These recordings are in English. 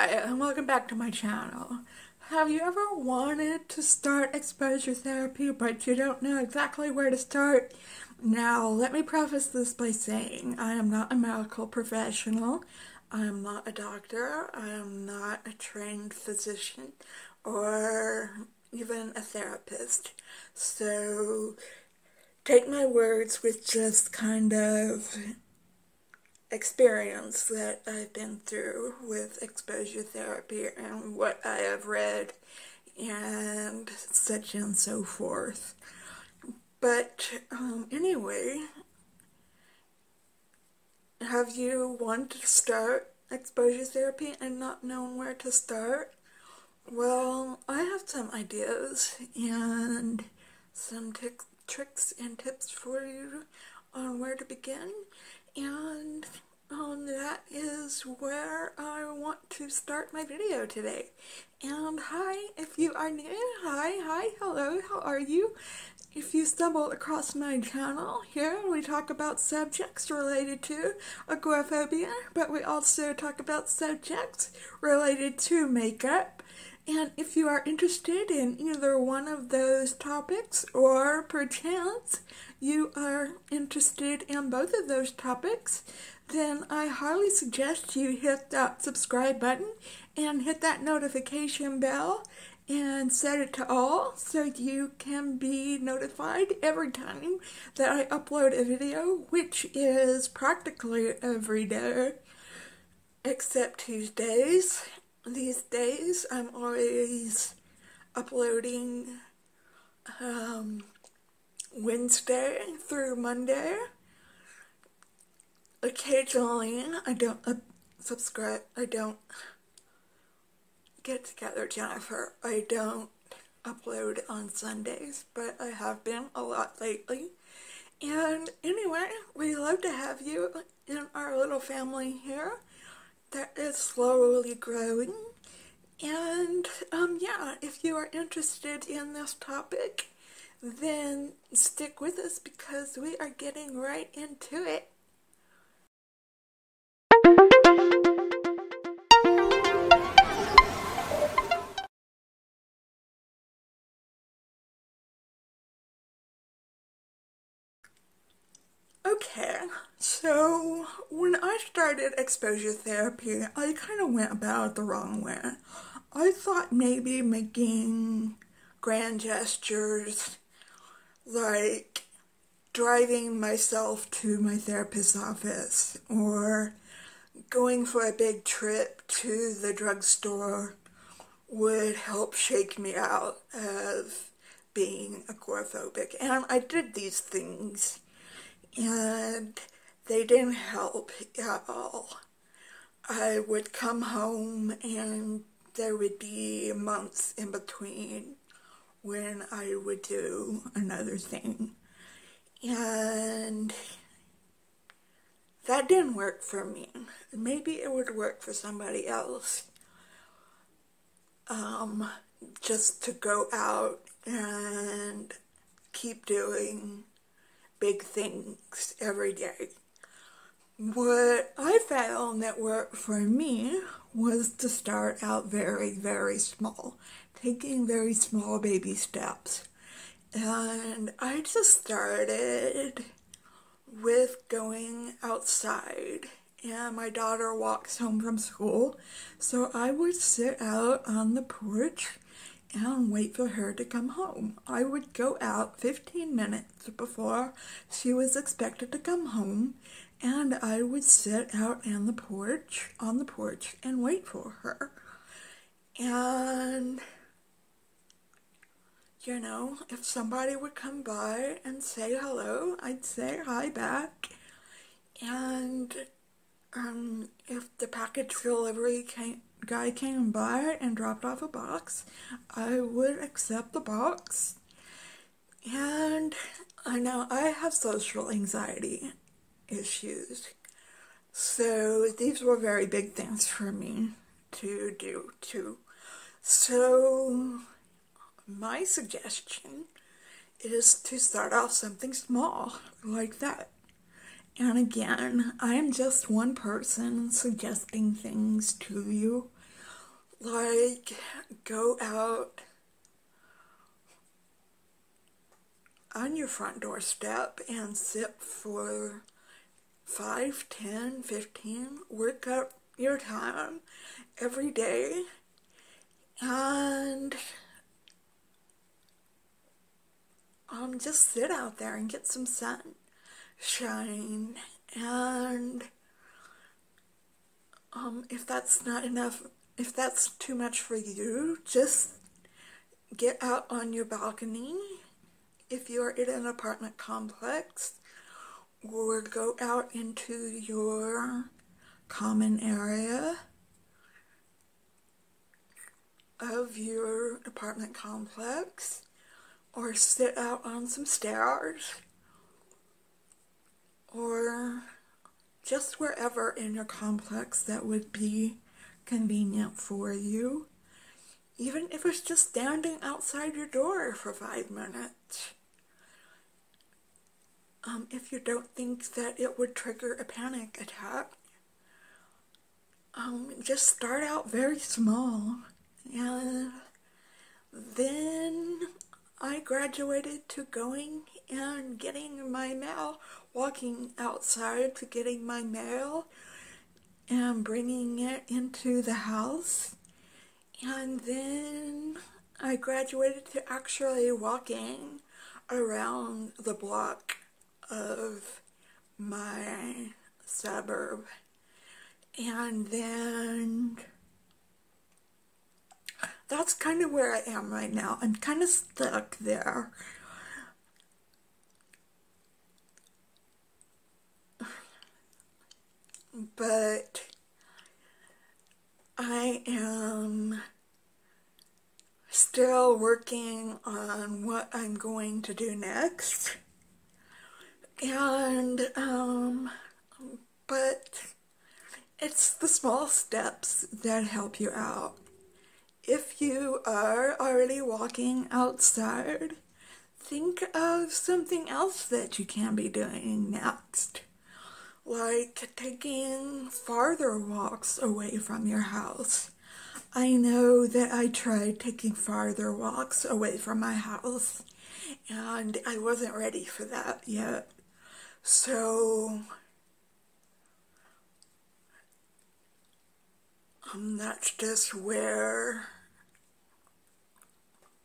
Hi, and welcome back to my channel. Have you ever wanted to start exposure therapy but you don't know exactly where to start? Now, let me preface this by saying I am not a medical professional. I am not a doctor. I am not a trained physician or even a therapist. So, take my words with just kind of experience that I've been through with exposure therapy and what I have read and such and so forth. But um, anyway, have you wanted to start exposure therapy and not known where to start? Well, I have some ideas and some tricks and tips for you on where to begin and um, that is where I want to start my video today. And hi, if you are new, hi, hi, hello, how are you? If you stumbled across my channel, here we talk about subjects related to agoraphobia, but we also talk about subjects related to makeup. And if you are interested in either one of those topics, or perchance you are interested in both of those topics, then I highly suggest you hit that subscribe button and hit that notification bell and set it to all so you can be notified every time that I upload a video, which is practically every day except Tuesdays. These days I'm always uploading um, Wednesday through Monday. Occasionally, I don't uh, subscribe, I don't get together, Jennifer. I don't upload on Sundays, but I have been a lot lately. And anyway, we love to have you in our little family here that is slowly growing. And um, yeah, if you are interested in this topic, then stick with us because we are getting right into it. Okay, so when I started exposure therapy, I kind of went about it the wrong way. I thought maybe making grand gestures like driving myself to my therapist's office or going for a big trip to the drugstore would help shake me out of being agoraphobic. And I did these things and they didn't help at all. I would come home and there would be months in between when I would do another thing. And that didn't work for me. Maybe it would work for somebody else. Um, just to go out and keep doing big things every day. What I found that worked for me was to start out very, very small taking very small baby steps. And I just started with going outside. And my daughter walks home from school, so I would sit out on the porch and wait for her to come home. I would go out 15 minutes before she was expected to come home, and I would sit out on the porch, on the porch, and wait for her. And you know, if somebody would come by and say hello, I'd say hi back. And um, if the package delivery came, guy came by and dropped off a box, I would accept the box. And I know I have social anxiety issues. So these were very big things for me to do too. So my suggestion is to start off something small like that. And again, I am just one person suggesting things to you. like go out on your front doorstep and sit for 5, 10, 15, work up your time every day and um, just sit out there and get some sun shine and um, if that's not enough if that's too much for you just get out on your balcony. If you're in an apartment complex or go out into your common area of your apartment complex or sit out on some stairs or just wherever in your complex that would be convenient for you. Even if it's just standing outside your door for five minutes um, if you don't think that it would trigger a panic attack, um, just start out very small. And then I graduated to going and getting my mail, walking outside to getting my mail and bringing it into the house. And then I graduated to actually walking around the block of my suburb. And then that's kind of where I am right now. I'm kind of stuck there. But I am still working on what I'm going to do next. And, um, but it's the small steps that help you out. If you are already walking outside, think of something else that you can be doing next. Like taking farther walks away from your house. I know that I tried taking farther walks away from my house and I wasn't ready for that yet. So, um, that's just where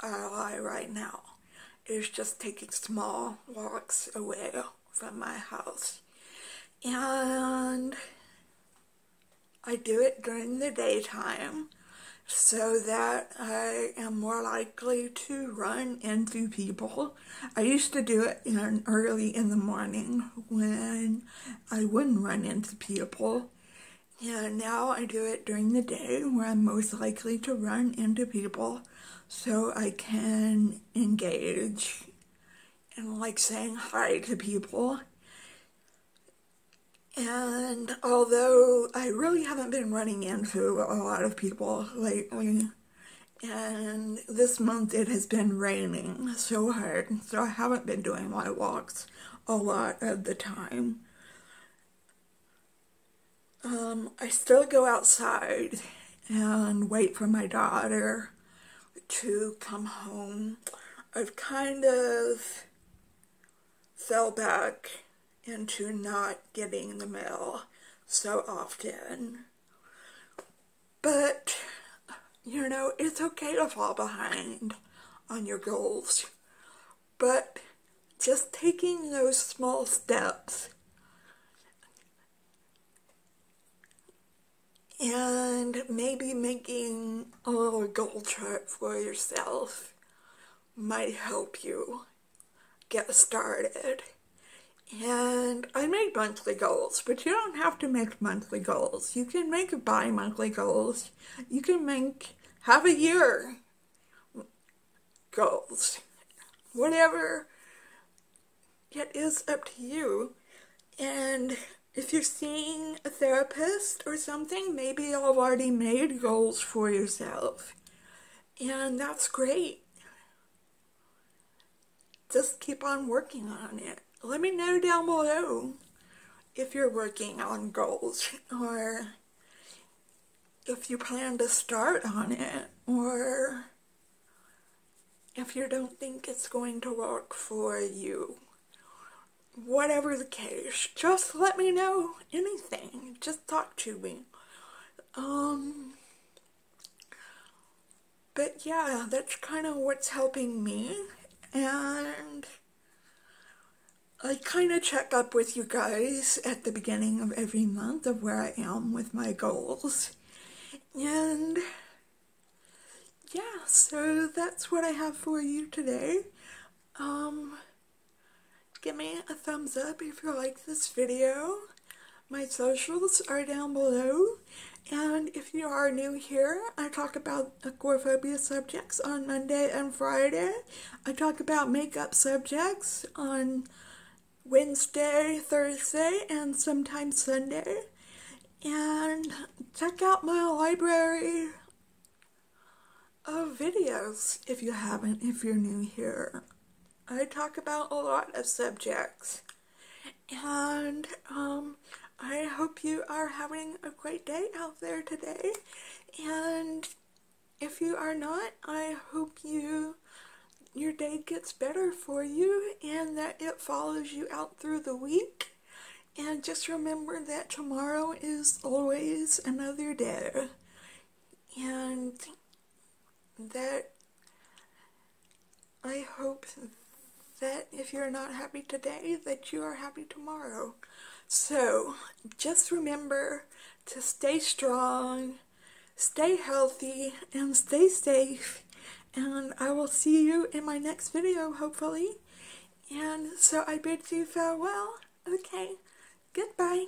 I lie right now, is just taking small walks away from my house. And I do it during the daytime so that I am more likely to run into people. I used to do it in early in the morning when I wouldn't run into people. And now I do it during the day where I'm most likely to run into people so I can engage and like saying hi to people and although I really haven't been running into a lot of people lately, and this month it has been raining so hard, so I haven't been doing my walks a lot of the time. Um, I still go outside and wait for my daughter to come home. I've kind of fell back into not getting the mail so often. But, you know, it's okay to fall behind on your goals. But just taking those small steps and maybe making a little goal chart for yourself might help you get started. Monthly goals, but you don't have to make monthly goals. You can make bi-monthly goals. You can make half a year goals. Whatever it is up to you. And if you're seeing a therapist or something, maybe you've already made goals for yourself. And that's great. Just keep on working on it let me know down below if you're working on goals or if you plan to start on it or if you don't think it's going to work for you. Whatever the case, just let me know anything. Just talk to me. Um, but yeah, that's kind of what's helping me. And I kind of check up with you guys at the beginning of every month of where I am with my goals. And yeah, so that's what I have for you today. Um, give me a thumbs up if you like this video. My socials are down below. And if you are new here, I talk about agoraphobia subjects on Monday and Friday. I talk about makeup subjects on Wednesday, Thursday, and sometimes Sunday. And check out my library of videos if you haven't, if you're new here. I talk about a lot of subjects. And um, I hope you are having a great day out there today. And if you are not, I hope you your day gets better for you and that it follows you out through the week. And just remember that tomorrow is always another day. And that I hope that if you're not happy today, that you are happy tomorrow. So just remember to stay strong, stay healthy, and stay safe and I will see you in my next video, hopefully. And so I bid you farewell. Okay, goodbye.